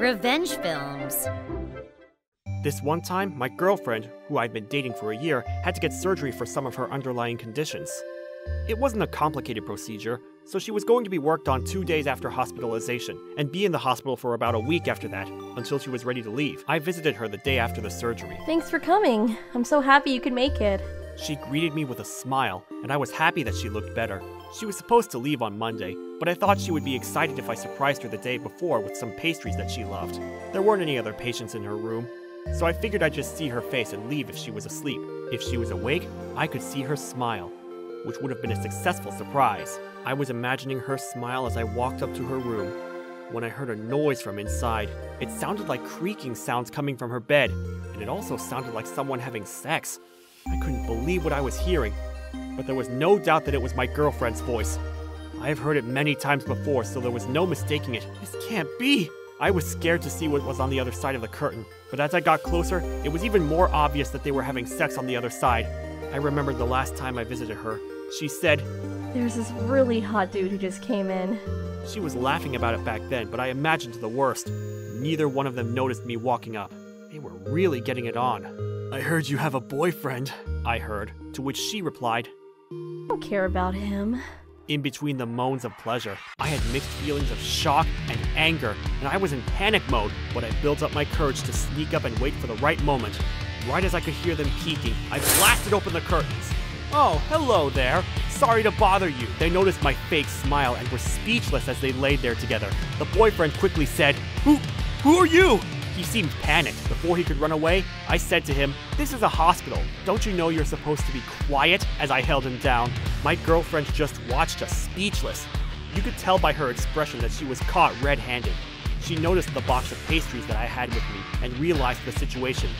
Revenge films. This one time, my girlfriend, who I'd been dating for a year, had to get surgery for some of her underlying conditions. It wasn't a complicated procedure, so she was going to be worked on two days after hospitalization, and be in the hospital for about a week after that, until she was ready to leave. I visited her the day after the surgery. Thanks for coming. I'm so happy you could make it. She greeted me with a smile, and I was happy that she looked better. She was supposed to leave on Monday, but I thought she would be excited if I surprised her the day before with some pastries that she loved. There weren't any other patients in her room, so I figured I'd just see her face and leave if she was asleep. If she was awake, I could see her smile, which would have been a successful surprise. I was imagining her smile as I walked up to her room when I heard a noise from inside. It sounded like creaking sounds coming from her bed, and it also sounded like someone having sex. I couldn't believe what I was hearing, but there was no doubt that it was my girlfriend's voice. I have heard it many times before, so there was no mistaking it. This can't be! I was scared to see what was on the other side of the curtain, but as I got closer, it was even more obvious that they were having sex on the other side. I remembered the last time I visited her. She said, There's this really hot dude who just came in. She was laughing about it back then, but I imagined the worst. Neither one of them noticed me walking up. They were really getting it on. I heard you have a boyfriend, I heard, to which she replied, I don't care about him. In between the moans of pleasure, I had mixed feelings of shock and anger, and I was in panic mode, but I built up my courage to sneak up and wait for the right moment. Right as I could hear them peaking, I blasted open the curtains. Oh, hello there. Sorry to bother you. They noticed my fake smile and were speechless as they laid there together. The boyfriend quickly said, Who who are you? He seemed panicked. Before he could run away, I said to him, This is a hospital. Don't you know you're supposed to be quiet? As I held him down. My girlfriend just watched us, speechless. You could tell by her expression that she was caught red handed. She noticed the box of pastries that I had with me and realized the situation.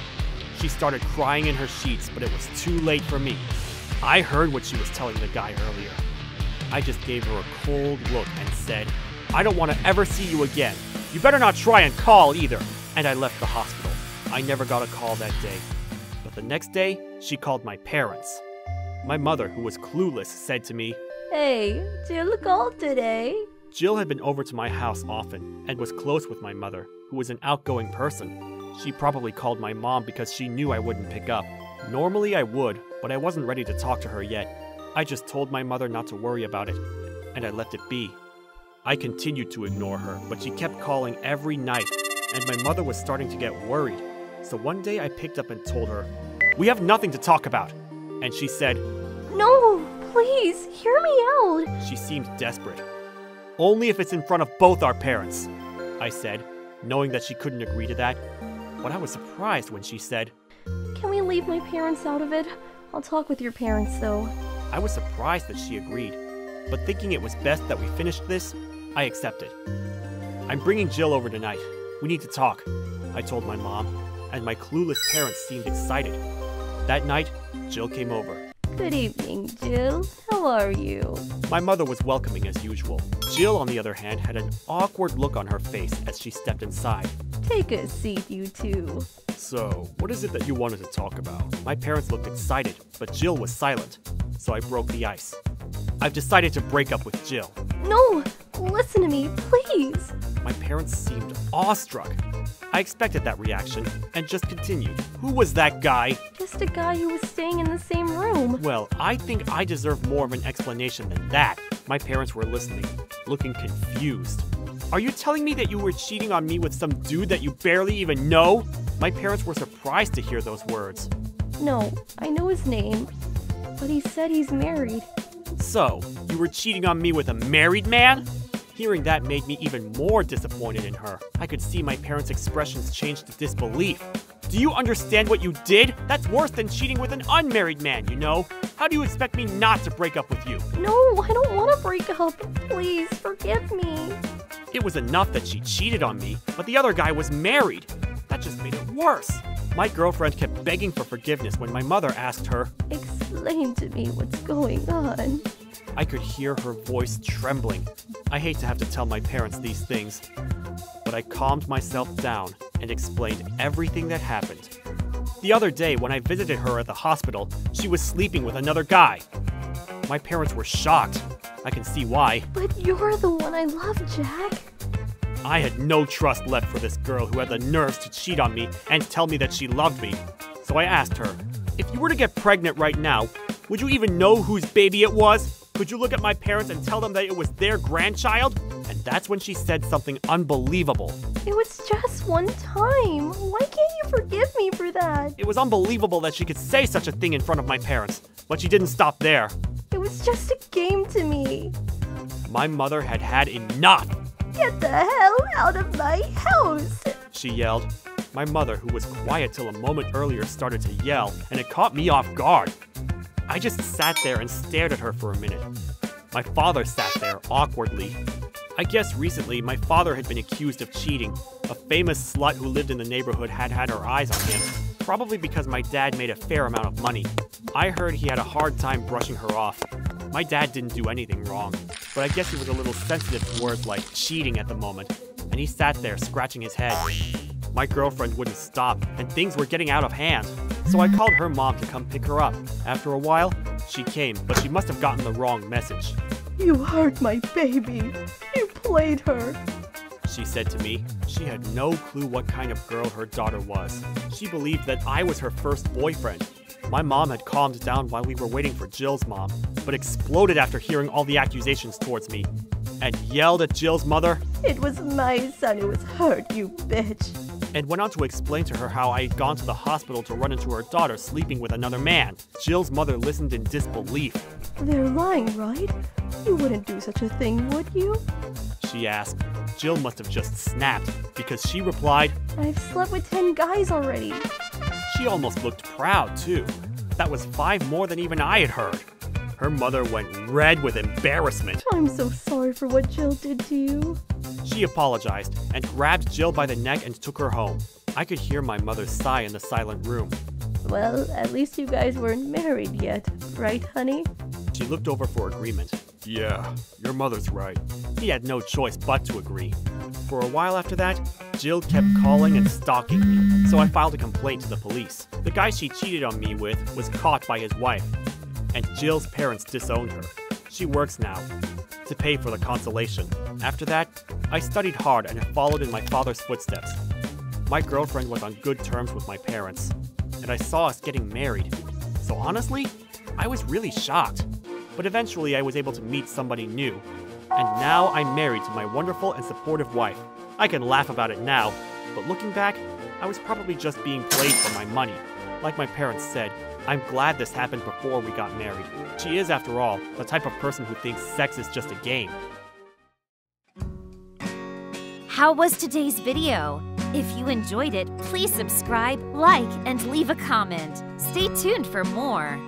She started crying in her sheets, but it was too late for me. I heard what she was telling the guy earlier. I just gave her a cold look and said, I don't want to ever see you again. You better not try and call either. And I left the hospital. I never got a call that day. But the next day, she called my parents. My mother, who was clueless, said to me, Hey, Jill called today. Jill had been over to my house often and was close with my mother, who was an outgoing person. She probably called my mom because she knew I wouldn't pick up. Normally I would, but I wasn't ready to talk to her yet. I just told my mother not to worry about it, and I left it be. I continued to ignore her, but she kept calling every night, and my mother was starting to get worried. So one day I picked up and told her, We have nothing to talk about. And she said, No, please, hear me out. She seemed desperate. Only if it's in front of both our parents, I said, knowing that she couldn't agree to that. But I was surprised when she said, Can we leave my parents out of it? I'll talk with your parents, though. I was surprised that she agreed, but thinking it was best that we finished this, I accepted. I'm bringing Jill over tonight. We need to talk, I told my mom, and my clueless parents seemed excited. That night, Jill came over. Good evening, Jill. How are you? My mother was welcoming as usual. Jill, on the other hand, had an awkward look on her face as she stepped inside. Take a seat, you two. So, what is it that you wanted to talk about? My parents looked excited, but Jill was silent, so I broke the ice. I've decided to break up with Jill. No, listen to me, please. My parents seemed awestruck. I expected that reaction and just continued. Who was that guy? Just a guy who was staying in the same room. Well, I think I deserve more of an explanation than that. My parents were listening, looking confused. Are you telling me that you were cheating on me with some dude that you barely even know? My parents were surprised to hear those words. No, I know his name, but he said he's married. So, you were cheating on me with a married man? Hearing that made me even more disappointed in her. I could see my parents' expressions change to disbelief. Do you understand what you did? That's worse than cheating with an unmarried man, you know? How do you expect me not to break up with you? No, I don't want to break up. Please, forgive me. It was enough that she cheated on me, but the other guy was married. That just made it worse. My girlfriend kept begging for forgiveness when my mother asked her, Explain to me what's going on. I could hear her voice trembling. I hate to have to tell my parents these things, but I calmed myself down and explained everything that happened. The other day, when I visited her at the hospital, she was sleeping with another guy. My parents were shocked. I can see why. But you're the one I love, Jack. I had no trust left for this girl who had the nerves to cheat on me and tell me that she loved me. So I asked her, if you were to get pregnant right now, would you even know whose baby it was? Could you look at my parents and tell them that it was their grandchild? And that's when she said something unbelievable. It was just one time. Why can't you forgive me for that? It was unbelievable that she could say such a thing in front of my parents, but she didn't stop there. It was just a game to me. My mother had had enough. Get the hell out of my house! She yelled. My mother, who was quiet till a moment earlier, started to yell, and it caught me off guard. I just sat there and stared at her for a minute. My father sat there awkwardly. I guess recently my father had been accused of cheating. A famous slut who lived in the neighborhood had had her eyes on him, probably because my dad made a fair amount of money. I heard he had a hard time brushing her off. My dad didn't do anything wrong, but I guess he was a little sensitive to words like cheating at the moment, and he sat there scratching his head. My girlfriend wouldn't stop, and things were getting out of hand. So I called her mom to come pick her up. After a while, she came, but she must have gotten the wrong message. You hurt my baby. You played her. She said to me, she had no clue what kind of girl her daughter was. She believed that I was her first boyfriend. My mom had calmed down while we were waiting for Jill's mom, but exploded after hearing all the accusations towards me, and yelled at Jill's mother. It was my son who was hurt, you bitch and went on to explain to her how I had gone to the hospital to run into her daughter sleeping with another man. Jill's mother listened in disbelief. They're lying, right? You wouldn't do such a thing, would you? She asked. Jill must have just snapped because she replied, I've slept with 10 guys already. She almost looked proud, too. That was five more than even I had heard. Her mother went red with embarrassment. I'm so sorry for what Jill did to you. She apologized and grabbed Jill by the neck and took her home. I could hear my mother sigh in the silent room. Well, at least you guys weren't married yet, right, honey? She looked over for agreement. Yeah, your mother's right. He had no choice but to agree. For a while after that, Jill kept calling and stalking me, so I filed a complaint to the police. The guy she cheated on me with was caught by his wife, and Jill's parents disowned her. She works now to pay for the consolation. After that, I studied hard and followed in my father's footsteps. My girlfriend was on good terms with my parents, and I saw us getting married. So honestly, I was really shocked. But eventually, I was able to meet somebody new, and now I'm married to my wonderful and supportive wife. I can laugh about it now, but looking back, I was probably just being played for my money. Like my parents said, I'm glad this happened before we got married. She is, after all, the type of person who thinks sex is just a game. How was today's video? If you enjoyed it, please subscribe, like, and leave a comment. Stay tuned for more.